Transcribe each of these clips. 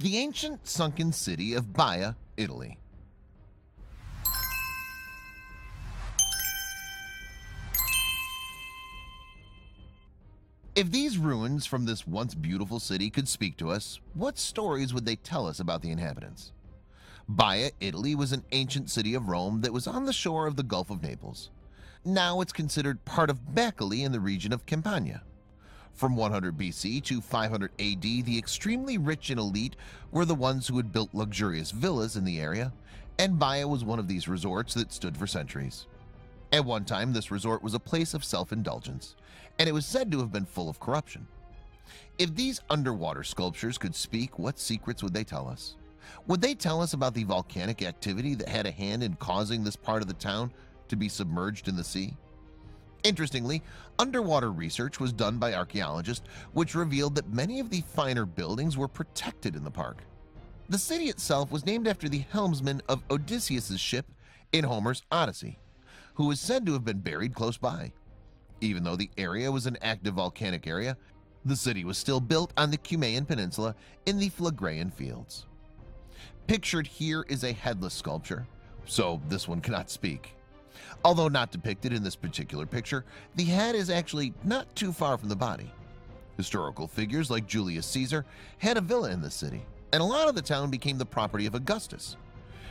the ancient sunken city of Baia, Italy. If these ruins from this once beautiful city could speak to us, what stories would they tell us about the inhabitants? Baia, Italy was an ancient city of Rome that was on the shore of the Gulf of Naples. Now it's considered part of Bacoli in the region of Campania. From 100 BC to 500 AD, the extremely rich and elite were the ones who had built luxurious villas in the area, and Baia was one of these resorts that stood for centuries. At one time, this resort was a place of self-indulgence, and it was said to have been full of corruption. If these underwater sculptures could speak, what secrets would they tell us? Would they tell us about the volcanic activity that had a hand in causing this part of the town to be submerged in the sea? Interestingly, underwater research was done by archaeologists which revealed that many of the finer buildings were protected in the park. The city itself was named after the helmsman of Odysseus's ship in Homer's Odyssey, who is said to have been buried close by. Even though the area was an active volcanic area, the city was still built on the Cumaean Peninsula in the Phlegraean fields. Pictured here is a headless sculpture, so this one cannot speak. Although not depicted in this particular picture, the head is actually not too far from the body. Historical figures like Julius Caesar had a villa in the city, and a lot of the town became the property of Augustus.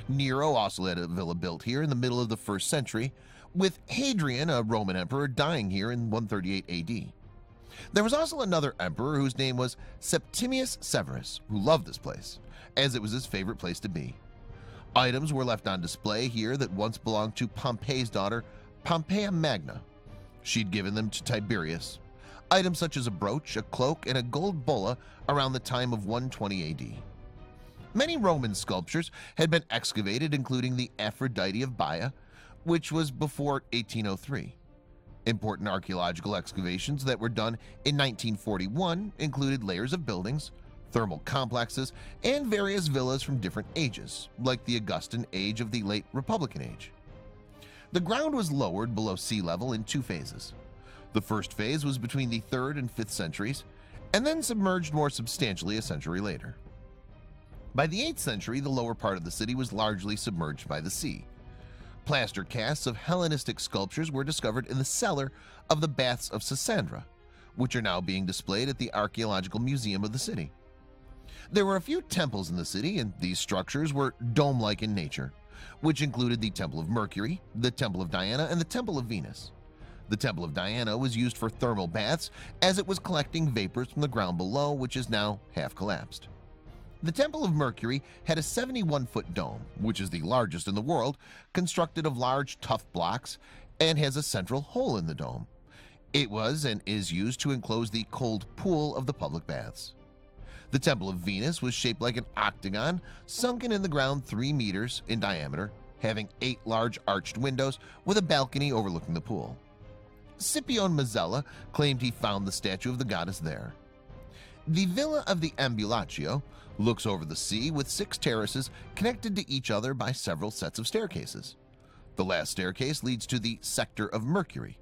Nero also had a villa built here in the middle of the first century, with Hadrian, a Roman emperor, dying here in 138 AD. There was also another emperor whose name was Septimius Severus, who loved this place, as it was his favorite place to be. Items were left on display here that once belonged to Pompey's daughter, Pompeia Magna. She'd given them to Tiberius. Items such as a brooch, a cloak, and a gold bulla around the time of 120 AD. Many Roman sculptures had been excavated including the Aphrodite of Baia, which was before 1803. Important archaeological excavations that were done in 1941 included layers of buildings, thermal complexes, and various villas from different ages, like the Augustan age of the late Republican age. The ground was lowered below sea level in two phases. The first phase was between the 3rd and 5th centuries, and then submerged more substantially a century later. By the 8th century, the lower part of the city was largely submerged by the sea. Plaster casts of Hellenistic sculptures were discovered in the cellar of the Baths of Sosandra, which are now being displayed at the Archaeological Museum of the city. There were a few temples in the city, and these structures were dome-like in nature, which included the Temple of Mercury, the Temple of Diana, and the Temple of Venus. The Temple of Diana was used for thermal baths as it was collecting vapors from the ground below, which is now half collapsed. The Temple of Mercury had a 71-foot dome, which is the largest in the world, constructed of large tuff blocks and has a central hole in the dome. It was and is used to enclose the cold pool of the public baths. The Temple of Venus was shaped like an octagon sunken in the ground 3 meters in diameter, having eight large arched windows with a balcony overlooking the pool. Scipione Mazzella claimed he found the statue of the goddess there. The Villa of the Ambulacro looks over the sea with six terraces connected to each other by several sets of staircases. The last staircase leads to the Sector of Mercury,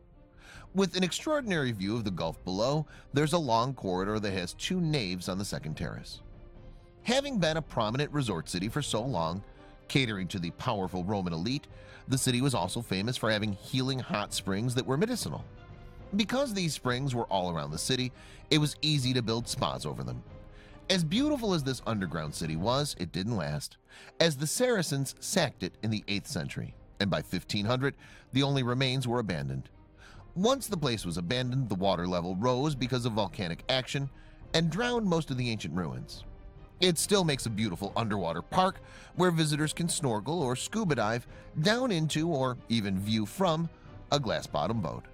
with an extraordinary view of the Gulf below, there's a long corridor that has two naves on the second terrace. Having been a prominent resort city for so long, catering to the powerful Roman elite, the city was also famous for having healing hot springs that were medicinal. Because these springs were all around the city, it was easy to build spas over them. As beautiful as this underground city was, it didn't last, as the Saracens sacked it in the 8th century, and by 1500, the only remains were abandoned. Once the place was abandoned, the water level rose because of volcanic action and drowned most of the ancient ruins. It still makes a beautiful underwater park where visitors can snorkel or scuba dive down into or even view from a glass-bottom boat.